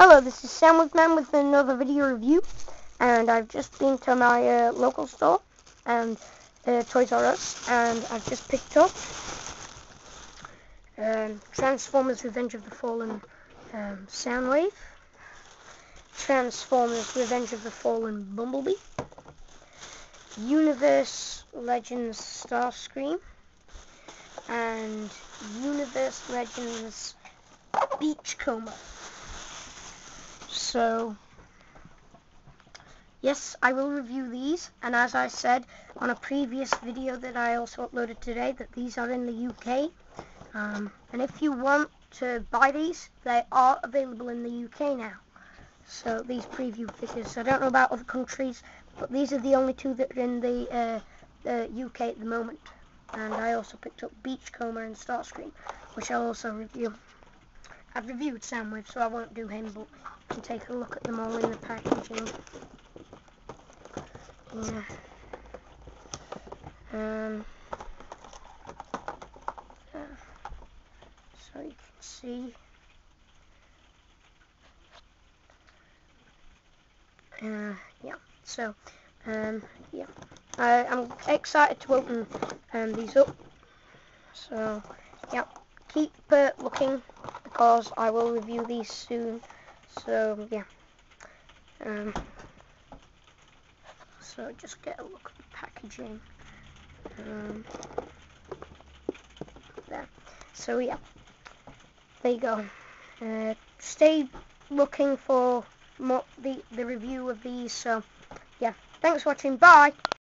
Hello, this is Soundwave Man with another video review, and I've just been to my uh, local store, and uh, Toys R Us, and I've just picked up um, Transformers Revenge of the Fallen um, Soundwave, Transformers Revenge of the Fallen Bumblebee, Universe Legends Starscream, and Universe Legends Beachcomber. So, yes, I will review these. And as I said on a previous video that I also uploaded today, that these are in the UK. Um, and if you want to buy these, they are available in the UK now. So these preview figures. I don't know about other countries, but these are the only two that are in the, uh, the UK at the moment. And I also picked up Beachcomber and Starscream, which I'll also review. I've reviewed Soundwave, so I won't do him, but can take a look at them all in the packaging. Yeah. Um, so you can see. Uh, yeah, so, um, yeah. I, I'm excited to open um, these up. So, yeah, keep uh, looking because I will review these soon. So yeah. Um, so just get a look at the packaging. Um, there. So yeah. There you go. Uh, stay looking for more, the the review of these. So yeah. Thanks for watching. Bye.